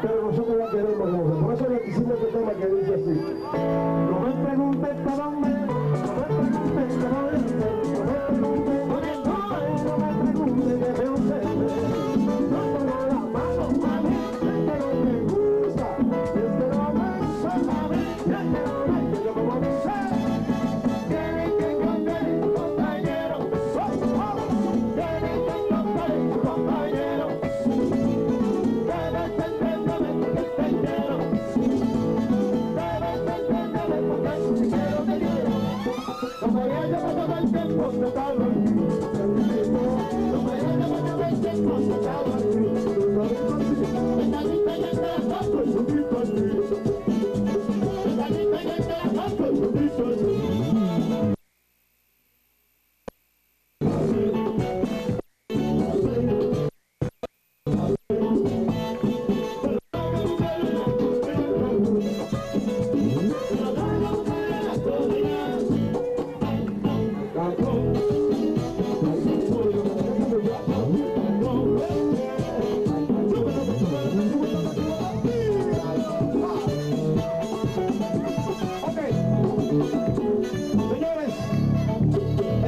pero nosotros la queremos conocer. Por eso le quisimos este tema que dice así. No me preguntes para dónde, me vayas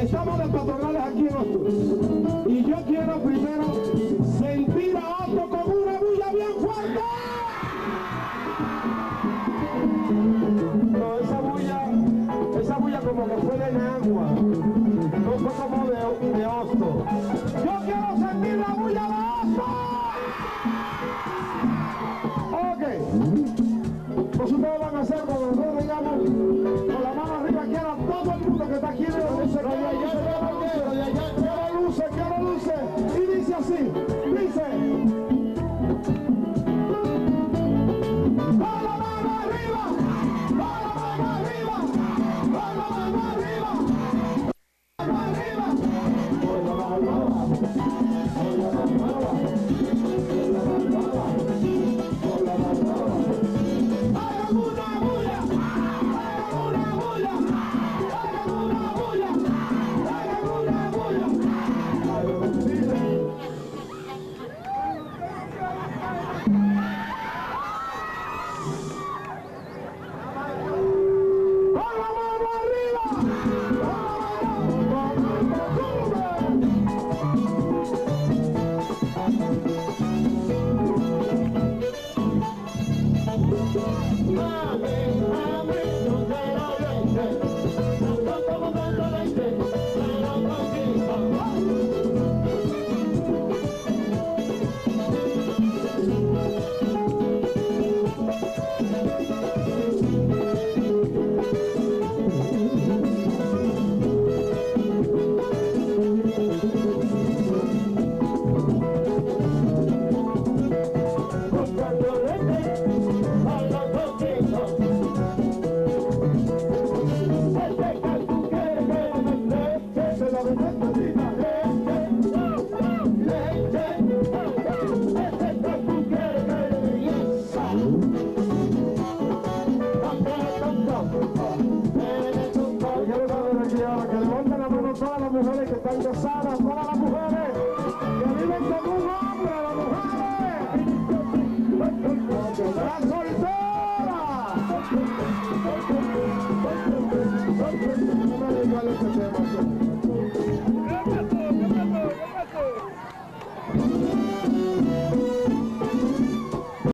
estamos de patronales aquí en Otto. Y yo quiero primero sentir a Otto con una bulla bien fuerte. No, esa bulla, esa bulla como que fue de agua. No fue como de, de Otto. Yo quiero sentir la bulla de Otto. Ok. Pues ustedes van a hacer mujeres que están gozadas, para las mujeres que viven con un hombre, las mujeres.